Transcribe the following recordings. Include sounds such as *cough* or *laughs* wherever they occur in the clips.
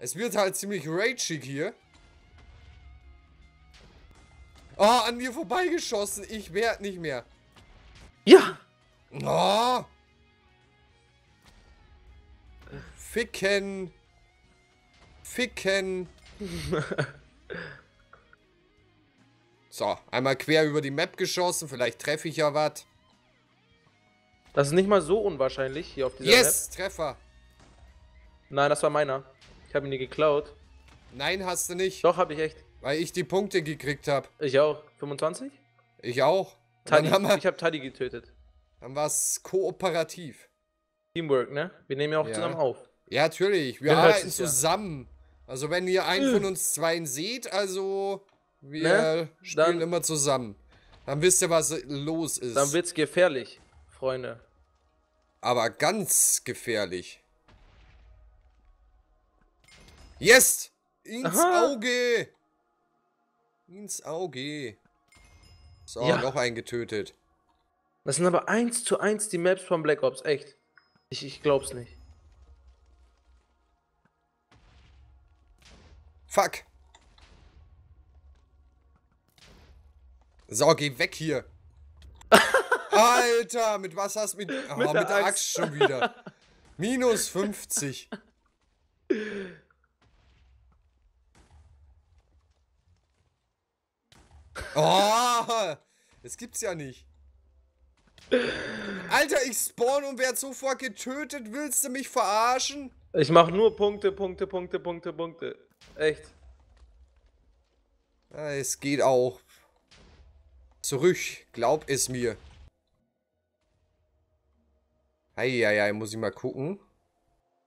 Es wird halt ziemlich rageig hier. Oh, an mir vorbeigeschossen. Ich werd nicht mehr. Ja! Oh. Ficken. Ficken. *laughs* so, einmal quer über die Map geschossen. Vielleicht treffe ich ja was. Das ist nicht mal so unwahrscheinlich hier auf dieser Yes, Treffer. Map. Nein, das war meiner. Ich habe ihn dir geklaut. Nein, hast du nicht. Doch, habe ich echt. Weil ich die Punkte gekriegt habe. Ich auch. 25? Ich auch. Haben wir, Ich habe Taddy getötet. dann war es kooperativ. Teamwork, ne? Wir nehmen ja auch Ja. zusammen auf. Ja, natürlich. Wir hört arbeiten es ja. zusammen. Also wenn ihr einen von uns zweien seht, also wir Ne? spielen Dann- immer zusammen. Dann wisst ihr, was los ist. Dann wird's gefährlich, Freunde. Aber ganz gefährlich. Yes! Ins Aha. Auge! Ins Auge. So, Ja. noch einen getötet. Das sind aber eins zu eins die Maps von Black Ops, echt. Ich, ich glaub's nicht. Fuck. So, geh weg hier. *laughs* Alter, mit was hast du mit... Oh, mit, der der Axt. Axt. schon wieder. Minus 50. *laughs* Oh, das gibt's ja nicht. Alter, ich spawn und werd sofort getötet. Willst du mich verarschen? Ich mach nur Punkte, Punkte, Punkte, Punkte, Punkte. Echt. Es geht auch. Zurück, glaub es mir. Eieiei, muss ich mal gucken.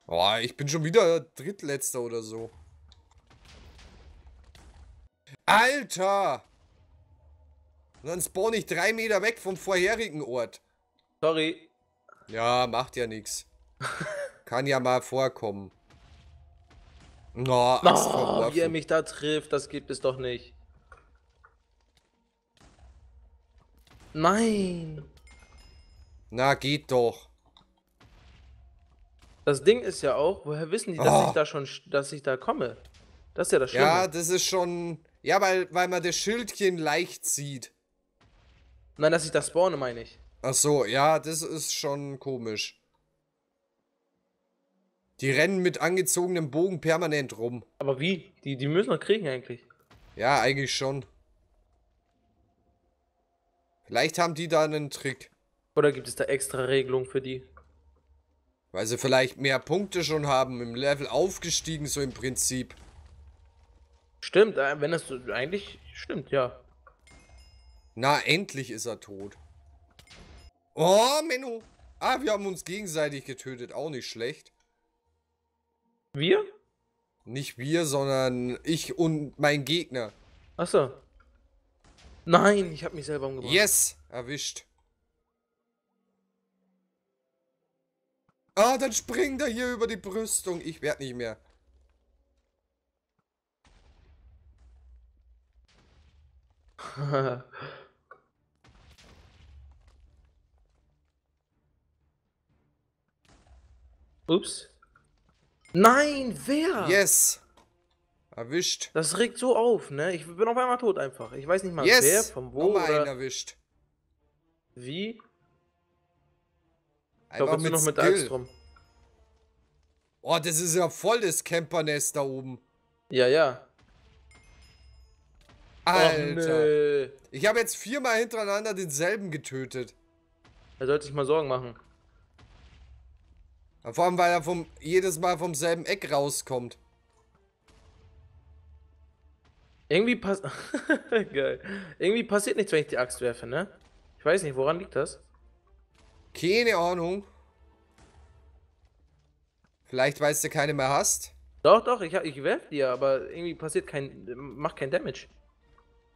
Oh, ich bin schon wieder Drittletzter oder so. Alter! Und dann spawn ich drei Meter weg vom vorherigen Ort. Sorry. Ja, macht ja nichts. *laughs* Kann ja mal vorkommen. Oh, Axt Oh, verworfen. wie er mich da trifft, das gibt es doch nicht. Nein. Na, geht doch. Das Ding ist ja auch, woher wissen die, dass Oh. ich da schon, dass ich da komme? Das ist ja das Schlimme. Ja, das ist schon. Ja, weil, weil man das Schildchen leicht sieht. Nein, dass ich da spawne, meine ich. Ach so, ja, das ist schon komisch. Die rennen mit angezogenem Bogen permanent rum. Aber wie? Die, die müssen doch kriegen eigentlich. Ja, eigentlich schon. Vielleicht haben die da einen Trick. Oder gibt es da extra Regelungen für die? Weil sie vielleicht mehr Punkte schon haben, im Level aufgestiegen, so im Prinzip. Stimmt, äh, wenn das so, eigentlich stimmt, ja. Na, endlich ist er tot. Oh, Menno. Ah, wir haben uns gegenseitig getötet. Auch nicht schlecht. Wir? Nicht wir, sondern ich und mein Gegner. Achso. Nein, ich habe mich selber umgebracht. Yes, erwischt. Ah, dann springt er hier über die Brüstung. Ich werd nicht mehr. *laughs* Ups. Nein, wer? Yes. Erwischt. Das regt so auf, ne? Ich bin auf einmal tot einfach. Ich weiß nicht mal Yes. wer, von wo Nochmal einen oder erwischt. wie. Ich Einfach glaube, nur noch mit der Skill. Axt rum. Oh, das ist ja voll das Campernest da oben. Ja, ja. Alter. Och. Ich habe jetzt viermal hintereinander denselben getötet. Er sollte sich mal Sorgen machen. Vor allem, weil er vom, jedes Mal vom selben Eck rauskommt. Irgendwie pass *laughs* Geil. Irgendwie passiert nichts, wenn ich die Axt werfe, ne? Ich weiß nicht, woran liegt das? Keine Ahnung. Vielleicht, weil du keine mehr hast. Doch, doch, ich, ich werfe die ja, aber irgendwie passiert kein. macht kein Damage.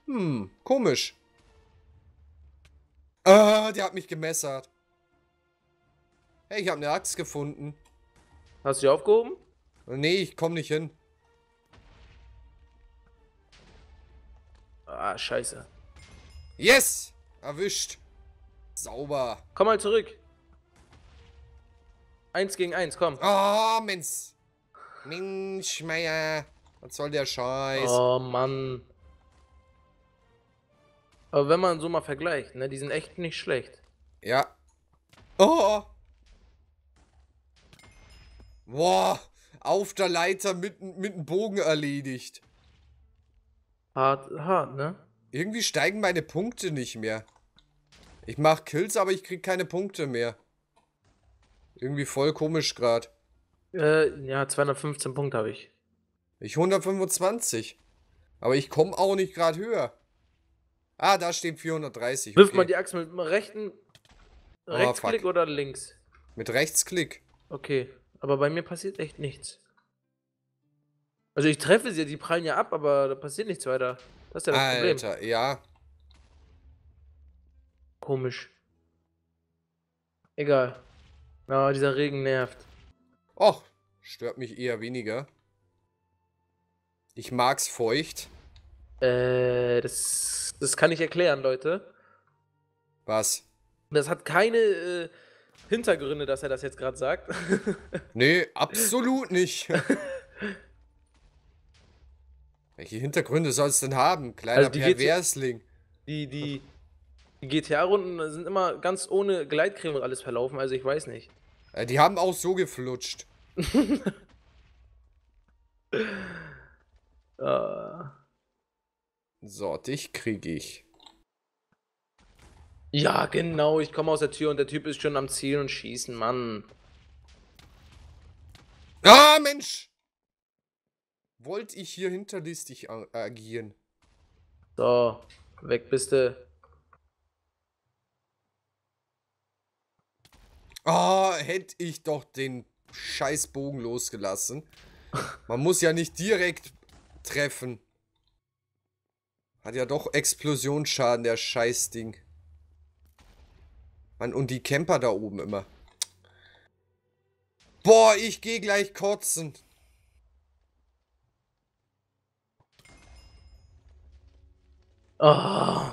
Hm, komisch. Ah, der hat mich gemessert. Hey, ich habe eine Axt gefunden. Hast du die aufgehoben? Nee, ich komme nicht hin. Ah, scheiße. Yes! Erwischt. Sauber. Komm mal zurück. Eins gegen eins, komm. Ah, Mensch. Mensch, Meier. Was soll der Scheiß? Oh Mann. Aber wenn man so mal vergleicht, ne, die sind echt nicht schlecht. Ja. Oh. Boah. Auf der Leiter mit, mit dem Bogen erledigt. Hart, hart, ne? Irgendwie steigen meine Punkte nicht mehr. Ich mach Kills, aber ich krieg keine Punkte mehr. Irgendwie voll komisch gerade. Äh, ja, 215 Punkte habe ich. Ich 125. Aber ich komme auch nicht gerade höher. Ah, da stehen 430. Wirf okay. mal die Axt mit rechten. Oh, Rechtsklick fuck. oder links? Mit Rechtsklick. Okay, aber bei mir passiert echt nichts. Also ich treffe sie, die prallen ja ab, aber da passiert nichts weiter. Das ist ja das Problem. Alter, ja. Komisch. Egal. Ja, dieser Regen nervt. Och, stört mich eher weniger. Ich mag's feucht. Äh, das, das kann ich erklären, Leute. Was? Das hat keine äh, Hintergründe, dass er das jetzt gerade sagt. *laughs* Nee, absolut nicht. Welche Hintergründe soll es denn haben? Kleiner Also die Perversling. Die, die, die GTA-Runden sind immer ganz ohne Gleitcreme und alles verlaufen, also ich weiß nicht. Äh, die haben auch so geflutscht. Äh, *laughs* So, dich krieg ich. Ja, genau, ich komme aus der Tür und der Typ ist schon am Ziel und schießen, Mann. Ah, Mensch! Wollte ich hier hinterlistig agieren? So, weg bist du. Ah, hätte ich doch den Scheißbogen losgelassen. *laughs* Man muss ja nicht direkt treffen. Hat ja doch Explosionsschaden, der Scheißding. Mann, und die Camper da oben immer. Boah, ich geh gleich kotzen. Oh,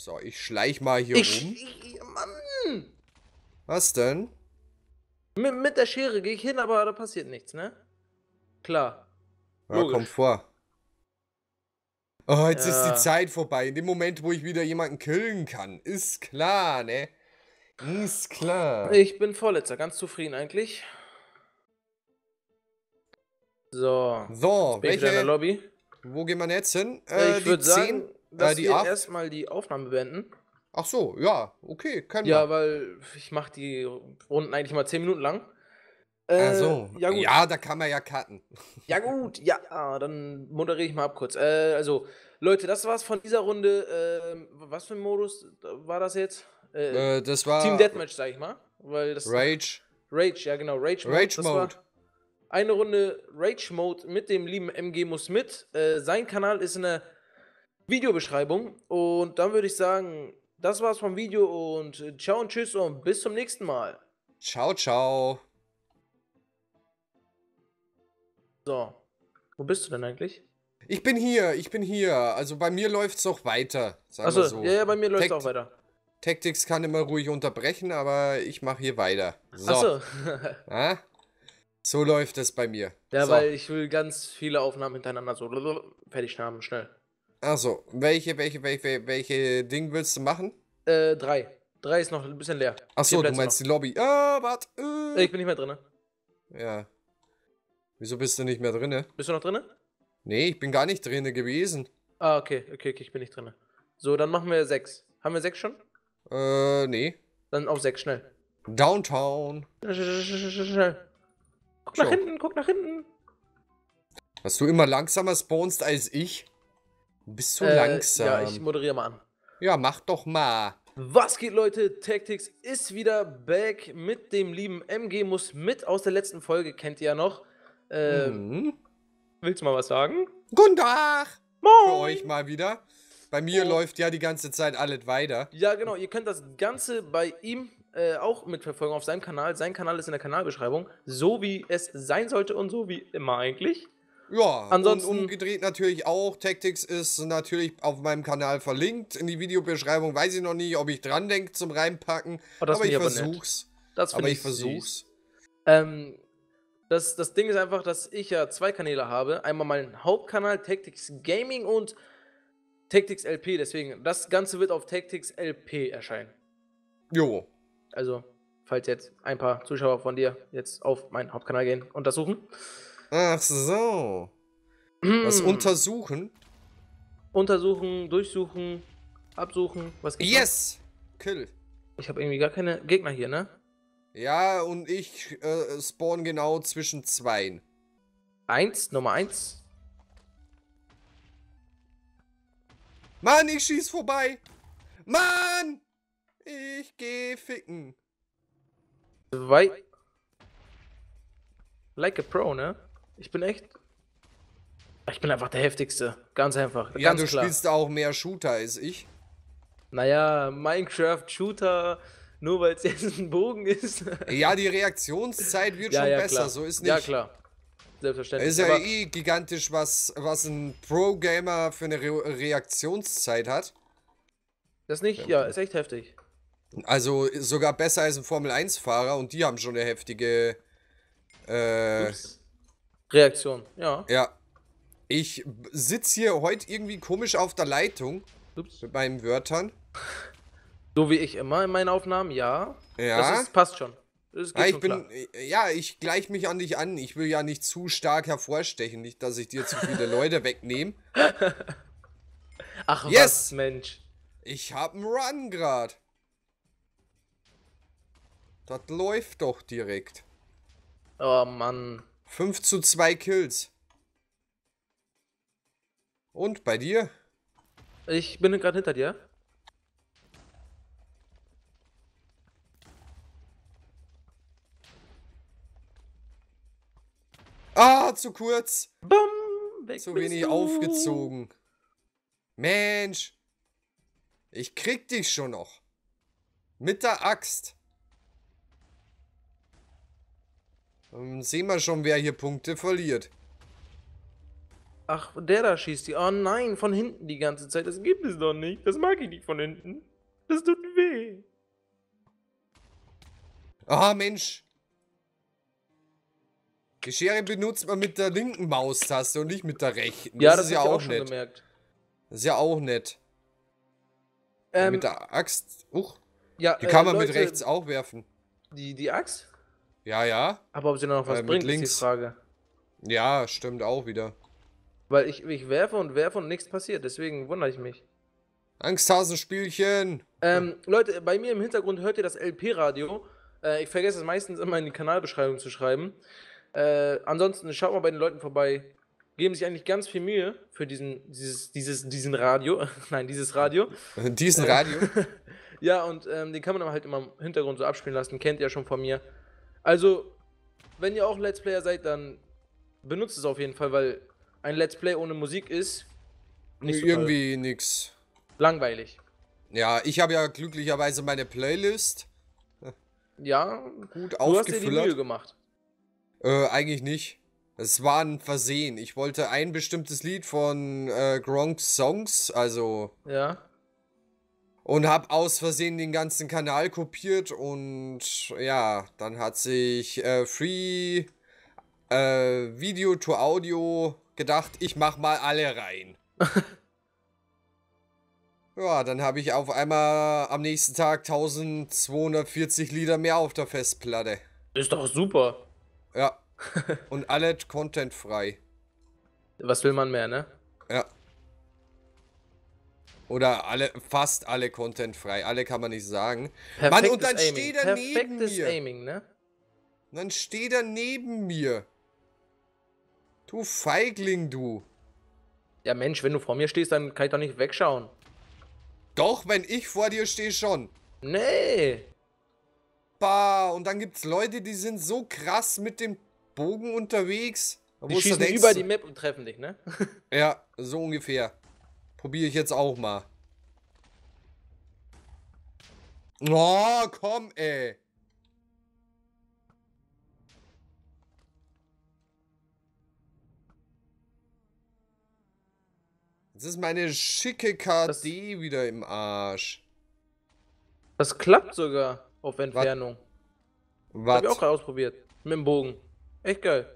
So, ich schleich mal hier ich, rum. ich, Mann. Was denn? Mit, mit der Schere gehe ich hin, aber da passiert nichts, ne? Klar. Ja, kommt vor. Oh, jetzt ist Ja. die Zeit vorbei. In dem Moment, wo ich wieder jemanden killen kann. Ist klar, ne? Ist klar. Ich bin Vorletzter, ganz zufrieden eigentlich. So. So, Bin wieder in der welche, Lobby. wo gehen wir jetzt hin? Äh, ich würde 10? sagen, dass Äh, die wir 8? erstmal die Aufnahme beenden. Ach so, ja, okay, können Ja, wir. weil ich mache die Runden eigentlich mal 10 Minuten lang. Äh, so. Ja, gut. ja, da kann man ja cutten. *laughs* Ja, gut, ja, dann moderiere ich mal ab kurz. Äh, also, Leute, das war's von dieser Runde. Ähm, was für ein Modus war das jetzt? Äh, Äh, das war Team Deathmatch, sag ich mal. Weil das Rage. Rage, ja genau, Rage Mode. Rage Mode. Eine Runde Rage Mode mit dem lieben MG muss mit. Äh, sein Kanal ist in der Videobeschreibung. Und dann würde ich sagen, das war's vom Video und äh, ciao und tschüss und bis zum nächsten Mal. Ciao, ciao. So. Wo bist du denn eigentlich? Ich bin hier, ich bin hier. Also bei mir läuft's auch weiter. Sagen Achso, so. ja, ja, bei mir läuft Takt- auch weiter. Tactics kann immer ruhig unterbrechen, aber ich mache hier weiter. So. Achso. *laughs* Ah? So läuft es bei mir. ja, so. weil ich will ganz viele Aufnahmen hintereinander so fertig haben, schnell. Also, welche, welche, welche, welche Ding willst du machen? Äh, drei. Drei ist noch ein bisschen leer. Achso, du meinst die Lobby. Ah, warte. noch. Äh. Ich bin nicht mehr drin. Ja. Wieso bist du nicht mehr drinne? Bist du noch drin? Nee, ich bin gar nicht drinne gewesen. Ah, okay, okay, okay, ich bin nicht drin. So, dann machen wir sechs. Haben wir sechs schon? Äh, nee. Dann auf sechs, schnell. Downtown. Schnell. Guck nach hinten, guck nach hinten. Dass du immer langsamer spawnst als ich? Du bist so Äh, langsam. Ja, Ja, ich moderiere mal an. mach doch mal. Was geht, Leute? Tactics ist wieder back mit dem lieben MG muss mit aus der letzten Folge, kennt ihr ja noch. Ähm, Mhm. Willst du mal was sagen? Guten Tag. Für Moin! euch mal wieder. Bei mir Oh. läuft ja die ganze Zeit alles weiter. Ja, genau. Ihr könnt das Ganze bei ihm äh, auch mitverfolgen auf seinem Kanal. Sein Kanal ist in der Kanalbeschreibung. So wie es sein sollte und so wie immer eigentlich. Ja, Ansonsten- und umgedreht natürlich auch. Tactics ist natürlich auf meinem Kanal verlinkt. In die Videobeschreibung weiß ich noch nicht, ob ich dran denke zum Reinpacken. Oh, das aber ich ich aber nett. versuch's. Aber ich süß. versuch's. Ähm, das, das Ding ist einfach, dass ich ja zwei Kanäle habe. Einmal meinen Hauptkanal Tactics Gaming und Tactics LP. Deswegen, das Ganze wird auf Tactics LP erscheinen. Jo. Also, falls jetzt ein paar Zuschauer von dir jetzt auf meinen Hauptkanal gehen und das suchen. Ach so. Hm. Was untersuchen? Untersuchen, durchsuchen, absuchen. Was gibt's noch? Yes! Kill. Ich habe irgendwie gar keine Gegner hier, ne? Ja, und ich äh, spawn genau zwischen zweien. Eins, Nummer eins. Mann, ich schieß vorbei. Mann! Ich geh ficken. Zwei. Like a Pro, ne? Ich bin echt. Ich bin einfach der heftigste. Ganz einfach. Ja, Ganz du klar. spielst auch mehr Shooter als ich. Naja, Minecraft, Shooter, nur weil es jetzt ein Bogen ist. Ja, die Reaktionszeit wird schon besser, klar. so ist nicht. Ja, klar. Selbstverständlich. Ist ja eh gigantisch, was, was ein Pro-Gamer für eine Re Reaktionszeit hat. das nicht, ja, ist echt heftig. Also sogar besser als ein Formel-1-Fahrer und die haben schon eine heftige. Äh. Reaktion, ja. ja. Ich sitze hier heute irgendwie komisch auf der Leitung Ups. mit meinen Wörtern. So wie ich immer in meinen Aufnahmen, ja. Ja. Das ist, passt schon. Das geht Ja, ich schon bin, klar. ja, ich gleiche mich an dich an. Ich will ja nicht zu stark hervorstechen, nicht, dass ich dir zu viele Leute wegnehme. *laughs* Ach Yes! was, Mensch. Ich hab einen Run grad. Das läuft doch direkt. Oh Mann. 5 zu 2 Kills. Und bei dir? Ich bin gerade hinter dir. Ah, zu kurz. Bam! Weg Zu wenig du. aufgezogen. Mensch. Ich krieg dich schon noch. Mit der Axt. Dann sehen wir schon, wer hier Punkte verliert. Ach, der da schießt die. Oh nein, von hinten die ganze Zeit. Das gibt es doch nicht. Das mag ich nicht von hinten. Das tut weh. Ah, Mensch. Die Schere benutzt man mit der linken Maustaste und nicht mit der rechten. Ja, das, ist ja auch auch schon nett. gemerkt. Das ist ja auch nett. Ähm, mit der Axt. Uch, ja, die kann man Leute, mit rechts auch werfen. Die, die Axt? Ja, ja. Aber ob sie noch was Äh, bringt, ist links. die Frage. Ja, stimmt auch wieder. Weil ich, ich werfe und werfe und nichts passiert. Deswegen wundere ich mich. Angsthasenspielchen. Ähm, Leute, bei mir im Hintergrund hört ihr das LP-Radio. Äh, ich vergesse es meistens immer in die Kanalbeschreibung zu schreiben. Äh, ansonsten schaut mal bei den Leuten vorbei. Geben sich eigentlich ganz viel Mühe für diesen, dieses, dieses, diesen Radio. *laughs* Nein, dieses Radio. *laughs* Diesen Radio. *laughs* Ja, und ähm, den kann man aber halt immer im Hintergrund so abspielen lassen. Kennt ihr ja schon von mir. Also, wenn ihr auch Let's Player seid, dann benutzt es auf jeden Fall, weil ein Let's Play ohne Musik ist nicht so Irgendwie nix. langweilig. Ja, ich habe ja glücklicherweise meine Playlist Ja, gut du hast dir die Mühe gemacht. Äh, eigentlich nicht. Es war ein Versehen. Ich wollte ein bestimmtes Lied von äh, Gronk's Songs, also Ja. und hab aus Versehen den ganzen Kanal kopiert und ja, dann hat sich äh, Free äh, Video to Audio gedacht, ich mach mal alle rein. *laughs* ja, dann habe ich auf einmal am nächsten Tag 1240 Lieder mehr auf der Festplatte. Ist doch super. Ja. *laughs* und alle contentfrei. Was will man mehr, ne? Ja. Oder alle, fast alle contentfrei. Alle kann man nicht sagen. Mann, und dann Aiming. steht er neben Perfektes mir. Aiming, ne? Und dann steht er neben mir. Du Feigling, du. Ja, Mensch, wenn du vor mir stehst, dann kann ich doch nicht wegschauen. Doch, wenn ich vor dir stehe, schon. Nee. Bah, und dann gibt's Leute, die sind so krass mit dem Bogen unterwegs. Die schießen denkst, über die Map und treffen dich, ne? *laughs* Ja, so ungefähr. Probiere ich jetzt auch mal. Oh, komm, ey. Jetzt ist meine schicke KD wieder im Arsch. Das klappt sogar auf Entfernung. Was? Hab ich auch ausprobiert. Mit dem Bogen. Echt geil.